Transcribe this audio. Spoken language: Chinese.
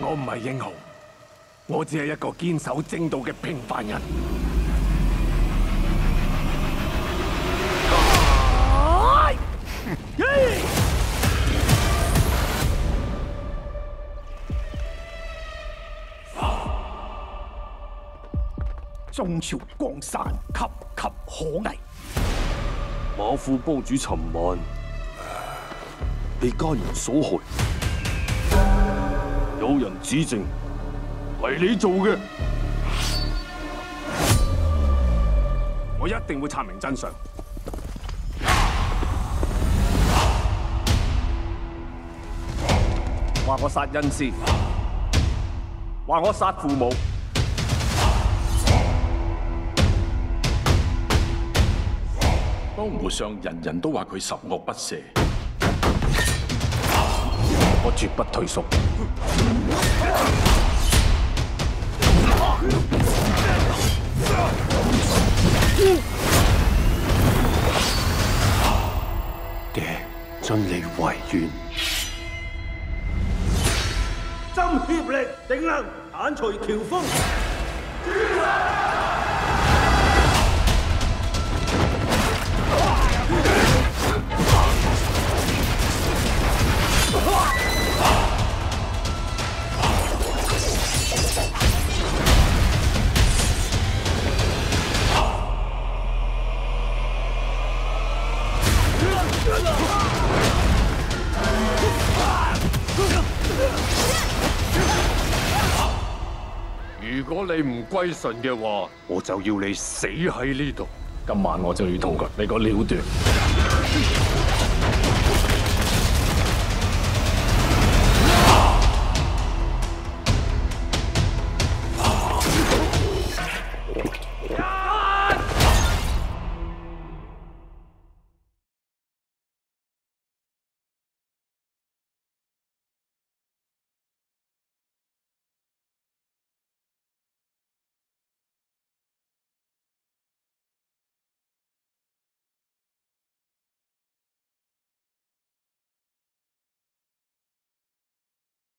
我唔系英雄，我只系一个坚守正道嘅平凡人。中朝江山岌岌可危，马副帮主寻晚被奸人所害。有人指证，系你做嘅，我一定会查明真相。话我杀恩师，话我杀父母，江湖上人人都话佢十恶不赦。绝不退缩。爹，真你唯愿，真血力顶能铲除乔峰。如果你唔归顺嘅话，我就要你死喺呢度。今晚我就要同佢你个了断。